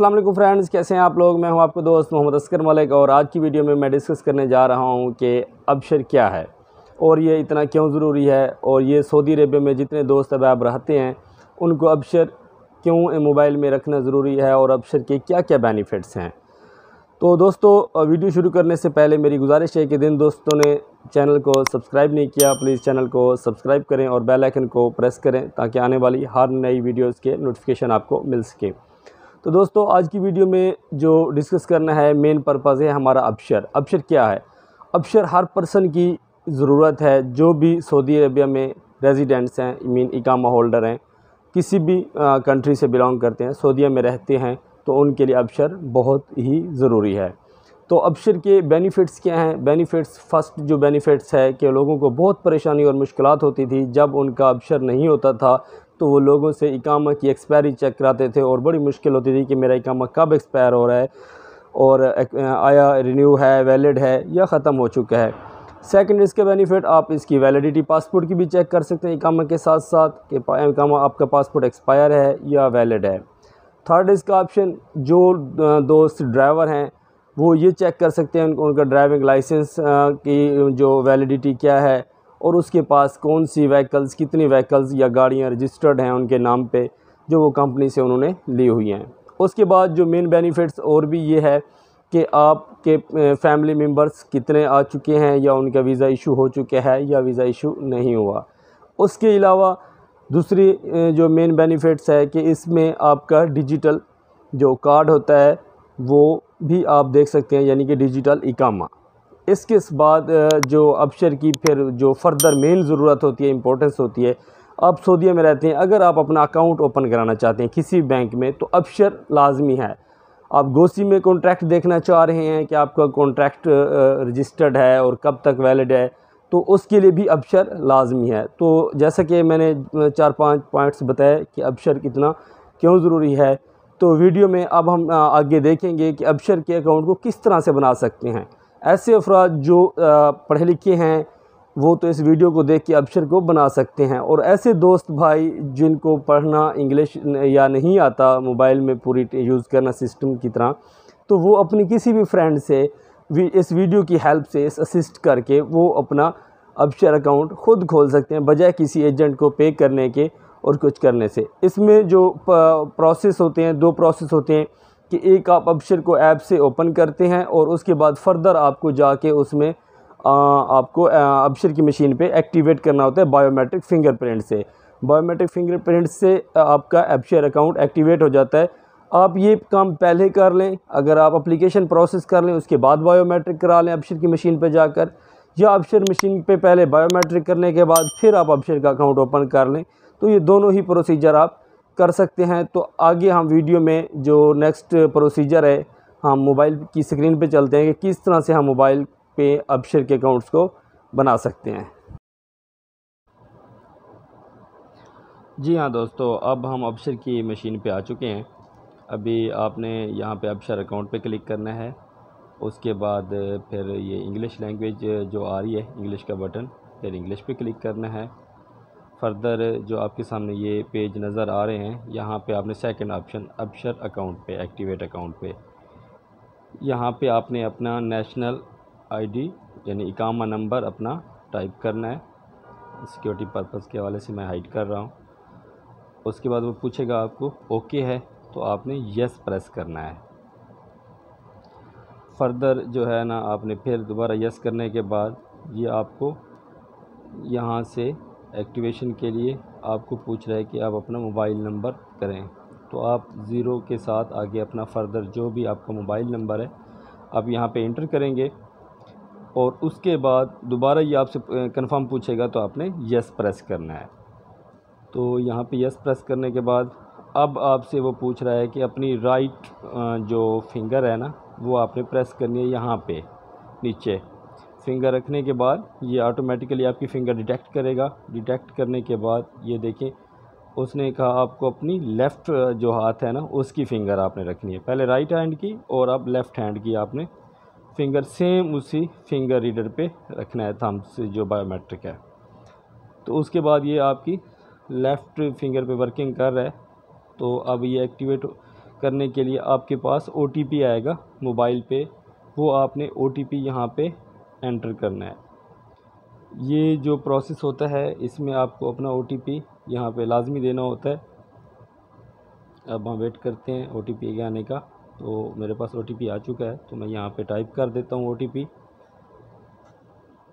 वालेकुम फ्रेंड्स, कैसे हैं आप लोग? मैं हूँ आपको दोस्त मोहम्मद अस्कर मलिक और आज की वीडियो में मैं डिस्कस करने जा रहा हूँ कि अबशर क्या है और ये इतना क्यों ज़रूरी है और ये सऊदी अरेबिया में जितने दोस्त अब रहते हैं, उनको अबशर क्यों मोबाइल में रखना ज़रूरी है और अबशर के क्या क्या बेनिफिट्स हैं? तो दोस्तों वीडियो शुरू करने से पहले मेरी गुजारिश है कि दिन दोस्तों ने चैनल को सब्सक्राइब नहीं किया, प्लीज़ चैनल को सब्सक्राइब करें और बेल आइकन को प्रेस करें ताकि आने वाली हर नई वीडियोस के नोटिफिकेशन आपको मिल सके। तो दोस्तों, आज की वीडियो में जो डिस्कस करना है मेन पर्पज़ है हमारा अबशर। अबशर क्या है? अबशर हर पर्सन की ज़रूरत है। जो भी सऊदी अरबिया में रेजिडेंट्स हैं मीन इकामा होल्डर हैं, किसी भी कंट्री से बिलोंग करते हैं सऊदीया में रहते हैं तो उनके लिए अबशर बहुत ही ज़रूरी है। तो अबशर के बेनिफिट्स क्या हैं? बेनिफिट्स फ़र्स्ट जो बेनिफिट्स है कि लोगों को बहुत परेशानी और मुश्किल होती थी जब उनका अबशर नहीं होता था तो वो लोगों से इकामा की एक्सपायरी चेक कराते थे और बड़ी मुश्किल होती थी कि मेरा इकामा कब एक्सपायर हो रहा है और आया रिन्यू है वैलिड है, या ख़त्म हो चुका है। सेकंड इसके बेनिफिट आप इसकी वैलिडिटी पासपोर्ट की भी चेक कर सकते हैं इकामा के साथ साथ कि इकामा आपका पासपोर्ट एक्सपायर है या वैलिड है। थर्ड इसका ऑप्शन जो दोस्त ड्राइवर हैं, वो ये चेक कर सकते हैं उनका ड्राइविंग लाइसेंस की जो वैलिडिटी क्या है और उसके पास कौन सी व्हीकल्स कितनी व्हीकल्स या गाड़ियाँ रजिस्टर्ड हैं उनके नाम पे, जो वो कंपनी से उन्होंने ली हुई हैं। उसके बाद जो मेन बेनिफिट्स और भी ये है कि आपके फैमिली मेंबर्स कितने आ चुके हैं या उनका वीज़ा इशू हो चुका है या वीज़ा इशू नहीं हुआ। उसके अलावा दूसरी जो मेन बेनिफिट्स है कि इसमें आपका डिजिटल जो कार्ड होता है, वो भी आप देख सकते हैं, यानी कि डिजिटल इकामा। इसके बाद जो अबशर की फिर जो फर्दर मेन ज़रूरत होती है इंपॉर्टेंस होती है आप सऊदीया में रहते हैं। अगर आप अपना अकाउंट ओपन कराना चाहते हैं किसी बैंक में तो अबशर लाजमी है। आप गोसी में कॉन्ट्रैक्ट देखना चाह रहे हैं कि आपका कॉन्ट्रैक्ट रजिस्टर्ड है और कब तक वैलिड है तो उसके लिए भी अबशर लाजमी है। तो जैसा कि मैंने चार पाँच पॉइंट्स बताए कि अबशर कितना क्यों ज़रूरी है तो वीडियो में अब हम आगे देखेंगे कि अबशर के अकाउंट को किस तरह से बना सकते हैं। ऐसे अफराद जो पढ़े लिखे हैं, वो तो इस वीडियो को देख के अबशर को बना सकते हैं। और ऐसे दोस्त भाई जिनको पढ़ना इंग्लिश या नहीं आता, मोबाइल में पूरी यूज़ करना सिस्टम की तरह तो वो अपनी किसी भी फ्रेंड से इस वीडियो की हेल्प से, इस असिस्ट करके वो अपना अबशर अकाउंट ख़ुद खोल सकते हैं, बजाय किसी एजेंट को पे करने के और कुछ करने से। इसमें जो प्रोसेस होते हैं, दो प्रोसेस होते हैं। कि एक आप अबशर को ऐप से ओपन करते हैं और उसके बाद फर्दर आपको जाके उसमें आपको अबशर की मशीन पे एक्टिवेट करना होता है बायोमेट्रिक फिंगरप्रिंट से। बायोमेट्रिक फिंगरप्रिंट से आपका अबशर अकाउंट एक्टिवेट हो जाता है। आप ये काम पहले कर लें, अगर आप अप्लीकेशन प्रोसेस कर लें, उसके बाद बायोमेट्रिक करा लें अबशर की मशीन पर जाकर, या अबशर मशीन पे पहले बायोमेट्रिक करने के बाद फिर आप अबशर का अकाउंट ओपन कर लें। तो ये दोनों ही प्रोसीजर आप कर सकते हैं। तो आगे हम वीडियो में जो नेक्स्ट प्रोसीजर है, हम मोबाइल की स्क्रीन पे चलते हैं कि किस तरह से हम मोबाइल पे अबशर के अकाउंट्स को बना सकते हैं। जी हाँ दोस्तों, अब हम अबशर की मशीन पे आ चुके हैं। अभी आपने यहाँ पे अबशर अकाउंट पे क्लिक करना है। उसके बाद फिर ये इंग्लिश लैंग्वेज जो आ रही है इंग्लिश का बटन फिर इंग्लिश पे क्लिक करना है। फर्दर जो आपके सामने ये पेज नज़र आ रहे हैं, यहाँ पे आपने सेकंड ऑप्शन अबशर अकाउंट पे एक्टिवेट अकाउंट पे। यहाँ पे आपने अपना नेशनल आईडी यानी इकामा नंबर अपना टाइप करना है। सिक्योरिटी पर्पज़ के हवाले से मैं हाइड कर रहा हूँ। उसके बाद वो पूछेगा आपको ओके है? तो आपने यस प्रेस करना है। फर्दर जो है ना, आपने फिर दोबारा यस करने के बाद ये आपको यहाँ से एक्टिवेशन के लिए आपको पूछ रहा है कि आप अपना मोबाइल नंबर करें। तो आप ज़ीरो के साथ आगे अपना फ़र्दर जो भी आपका मोबाइल नंबर है, आप यहाँ पे इंटर करेंगे और उसके बाद दोबारा ये आपसे कंफर्म पूछेगा तो आपने यस प्रेस करना है। तो यहाँ पे यस प्रेस करने के बाद अब आपसे वो पूछ रहा है कि अपनी राइट जो फिंगर है ना, वो आपने प्रेस करनी है यहाँ पे, नीचे। फिंगर रखने के बाद ये ऑटोमेटिकली आपकी फ़िंगर डिटेक्ट करेगा। डिटेक्ट करने के बाद ये देखें, उसने कहा आपको अपनी लेफ़्ट जो हाथ है ना, उसकी फ़िंगर आपने रखनी है। पहले राइट हैंड की और अब लेफ़्ट हैंड की आपने फिंगर सेम उसी फिंगर रीडर पे रखना है थम से जो बायोमेट्रिक है। तो उसके बाद ये आपकी लेफ़्ट फिंगर पे वर्किंग कर रहा है। तो अब ये एक्टिवेट करने के लिए आपके पास ओटीपी आएगा मोबाइल पे। वो आपने ओ टी पी यहाँ पर एंटर करना है। ये जो प्रोसेस होता है, इसमें आपको अपना ओ टी पी यहाँ पर लाजमी देना होता है। अब हम वेट करते हैं ओ टी पी के आने का। तो मेरे पास ओ टी पी आ चुका है तो मैं यहाँ पे टाइप कर देता हूँ ओ टी पी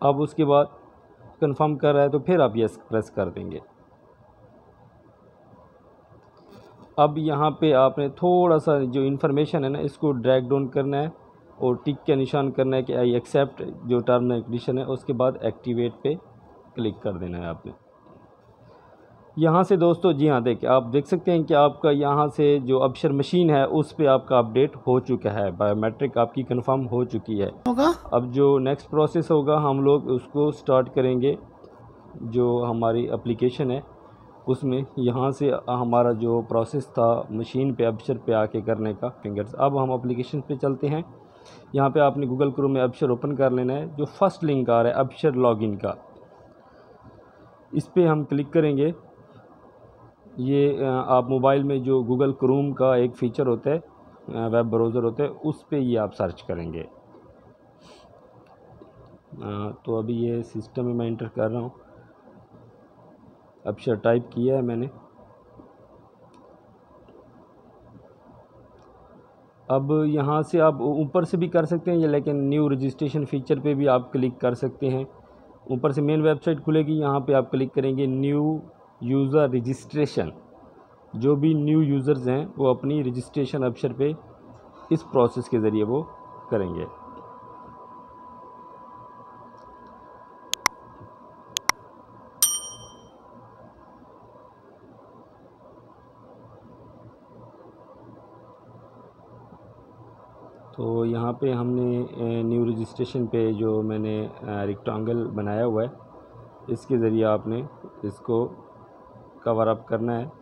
अब उसके बाद कंफर्म कर रहा है तो फिर आप यस प्रेस कर देंगे। अब यहाँ पे आपने थोड़ा सा जो इन्फॉर्मेशन है ना, इसको ड्रैग डाउन करना है। और टिक के निशान करना है कि आई एक्सेप्ट जो टर्म एंड कंडीशन है उसके बाद एक्टिवेट पे क्लिक कर देना है आपने। यहाँ से दोस्तों जी हाँ देखिए आप देख सकते हैं कि आपका यहाँ से जो अबशर मशीन है उस पर आपका अपडेट हो चुका है। बायोमेट्रिक आपकी कंफर्म हो चुकी है। होगा? अब जो नेक्स्ट प्रोसेस होगा हम लोग उसको स्टार्ट करेंगे जो हमारी एप्लीकेशन है उसमें यहाँ से हमारा जो प्रोसेस था मशीन पे अबशर पे आके करने का। फिंगर्स अब हम एप्लीकेशन पे चलते हैं। यहाँ पे आपने गूगल क्रोम में अबशर ओपन कर लेना है, जो फ़र्स्ट लिंक आ रहा है अबशर लॉगिन का। इस पर हम क्लिक करेंगे। ये आप मोबाइल में जो गूगल क्रोम का एक फ़ीचर होता है वेब ब्राउज़र होता है, उस पर ये आप सर्च करेंगे। तो अभी ये सिस्टम में मैं इंटर कर रहा हूँ। अक्षर टाइप किया है मैंने। अब यहाँ से आप ऊपर से भी कर सकते हैं, या लेकिन न्यू रजिस्ट्रेशन फ़ीचर पे भी आप क्लिक कर सकते हैं। ऊपर से मेन वेबसाइट खुलेगी, यहाँ पे आप क्लिक करेंगे न्यू यूज़र रजिस्ट्रेशन जो भी न्यू यूज़र्स हैं, वो अपनी रजिस्ट्रेशन अवसर पे इस प्रोसेस के ज़रिए वो करेंगे तो यहाँ पे हमने न्यू रजिस्ट्रेशन पे जो मैंने रेक्टेंगल बनाया हुआ है, इसके ज़रिए आपने इसको कवर अप करना है।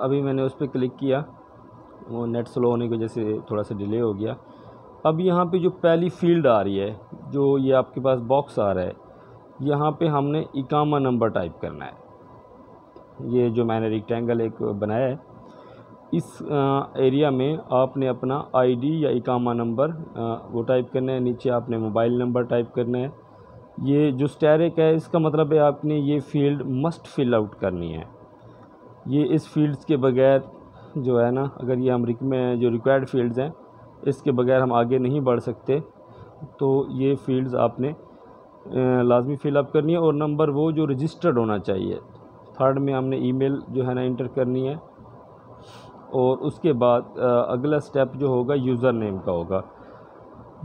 अभी मैंने उस पर क्लिक किया, वो नेट स्लो होने की वजह से थोड़ा सा डिले हो गया। अब यहाँ पे जो पहली फ़ील्ड आ रही है, जो ये आपके पास बॉक्स आ रहा है यहाँ पे हमने इकामा नंबर टाइप करना है। ये जो मैंने रिक्टेंगल एक बनाया है, इस एरिया में आपने अपना आईडी या इकामा नंबर वो टाइप करना है। नीचे आपने मोबाइल नंबर टाइप करना है। ये जो स्टैरिक है, इसका मतलब है आपने ये फ़ील्ड मस्ट फिल आउट करनी है। ये इस फील्ड्स के बगैर जो है ना, अगर ये हम रिक, में जो रिक्वायर्ड फील्ड्स हैं, इसके बगैर हम आगे नहीं बढ़ सकते। तो ये फील्ड्स आपने लाजमी फिलअप करनी है और नंबर वो जो रजिस्टर्ड होना चाहिए। थर्ड में हमने ईमेल जो है ना इंटर करनी है। और उसके बाद अगला स्टेप जो होगा यूज़र नेम का होगा।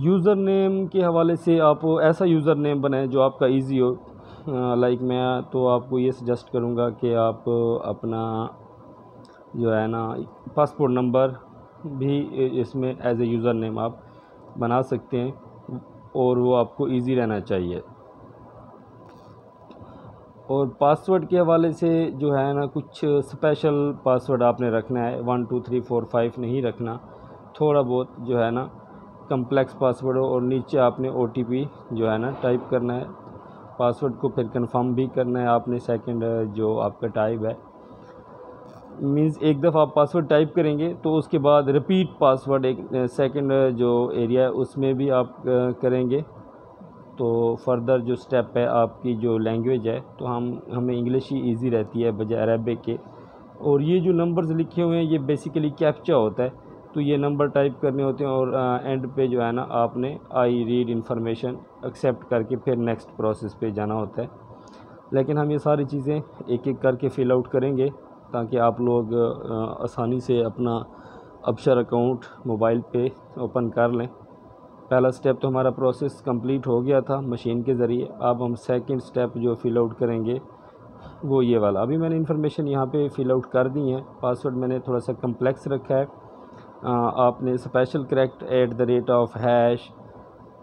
यूज़र नेम के हवाले से आप ऐसा यूज़र नेम बनाएँ जो आपका इजी हो। लाइक मैं तो आपको ये सजेस्ट करूँगा कि आप अपना जो है ना पासपोर्ट नंबर भी इसमें एज ए यूज़र नेम आप बना सकते हैं। और वो आपको इजी रहना चाहिए। और पासवर्ड के हवाले से जो है ना, कुछ स्पेशल पासवर्ड आपने रखना है। One two three four five नहीं रखना। थोड़ा बहुत जो है ना कम्प्लेक्स पासवर्ड हो और नीचे आपने ओटीपी जो है ना टाइप करना है। पासवर्ड को फिर कंफर्म भी करना है आपने। सेकंड जो आपका टाइप है। मींस एक दफ़ा आप पासवर्ड टाइप करेंगे तो उसके बाद रिपीट पासवर्ड एक सेकंड जो एरिया है, उसमें भी आप करेंगे। तो फर्दर जो स्टेप है, आपकी जो लैंग्वेज है तो हम, हमें इंग्लिश ही इजी रहती है, बजाय अरबिक के। और ये जो नंबर्स लिखे हुए हैं, ये बेसिकली कैप्चा होता है। तो ये नंबर टाइप करने होते हैं और एंड पे जो है ना, आपने आई रीड इन्फॉर्मेशन एक्सेप्ट करके फिर नेक्स्ट प्रोसेस पे जाना होता है। लेकिन हम ये सारी चीज़ें एक एक करके फ़िल आउट करेंगे। ताकि आप लोग आसानी से अपना अपशर अकाउंट मोबाइल पे ओपन कर लें। पहला स्टेप तो हमारा प्रोसेस कंप्लीट हो गया था मशीन के ज़रिए। अब हम सेकंड स्टेप जो फ़िल आउट करेंगे, वो ये वाला। अभी मैंने इन्फॉर्मेशन यहाँ पे फ़िल आउट कर दी है। पासवर्ड मैंने थोड़ा सा कम्प्लेक्स रखा है। आपने special character at the rate of hash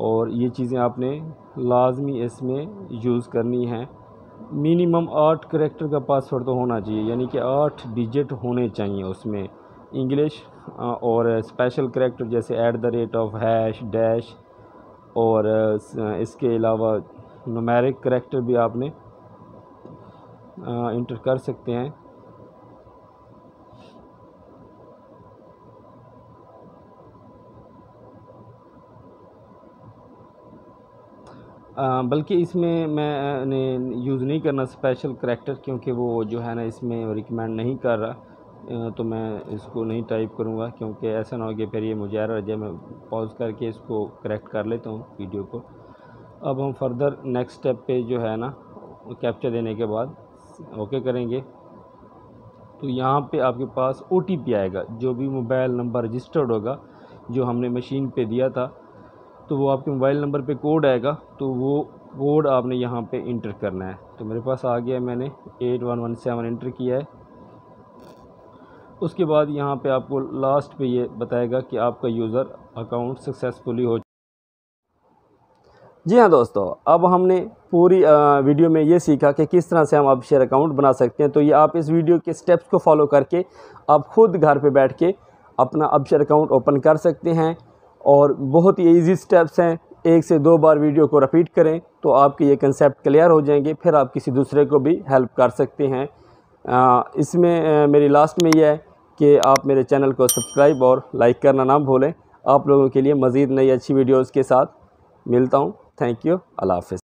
और ये चीज़ें आपने लाजमी इसमें यूज़ करनी है। मिनिमम आठ करेक्टर का पासवर्ड तो होना चाहिए, यानी कि आठ डिजिट होने चाहिए उसमें। इंग्लिश और स्पेशल करेक्टर जैसे at the rate of hash, dash, और इसके अलावा नुमेरिक करेक्टर भी आपने इंटर कर सकते हैं। बल्कि इसमें मैंने यूज़ नहीं करना स्पेशल करेक्टर क्योंकि वो जो है ना इसमें रिकमेंड नहीं कर रहा। तो मैं इसको नहीं टाइप करूँगा क्योंकि ऐसा ना हो कि फिर ये मुझे एरर मैं पॉज करके इसको करेक्ट कर लेता हूँ वीडियो को। अब हम फर्दर नेक्स्ट स्टेप पे जो है ना कैप्चर देने के बाद ओके करेंगे। तो यहाँ पे आपके पास ओ आएगा, जो भी मोबाइल नंबर रजिस्टर्ड होगा, जो हमने मशीन पे दिया था। तो वो आपके मोबाइल नंबर पे कोड आएगा तो वो कोड आपने यहाँ पे इंटर करना है। तो मेरे पास आ गया मैंने, at one one seven enter किया है। उसके बाद यहाँ पे आपको लास्ट पे ये बताएगा कि आपका यूज़र अकाउंट सक्सेसफुली हो जी हाँ दोस्तों, अब हमने पूरी वीडियो में ये सीखा कि किस तरह से हम अब शेयर अकाउंट बना सकते हैं। तो ये आप इस वीडियो के स्टेप्स को फॉलो करके आप ख़ुद घर पे बैठ के अपना अब शेयर अकाउंट ओपन कर सकते हैं। और बहुत ही ईजी स्टेप्स हैं। एक से दो बार वीडियो को रिपीट करें तो आपके ये कंसेप्ट क्लियर हो जाएँगे। फिर आप किसी दूसरे को भी हेल्प कर सकते हैं। इसमें मेरी लास्ट में यह है कि आप मेरे चैनल को सब्सक्राइब और लाइक करना ना भूलें। आप लोगों के लिए मज़ीद नई अच्छी वीडियोज़ के साथ मिलता हूँ। Thank you Allah half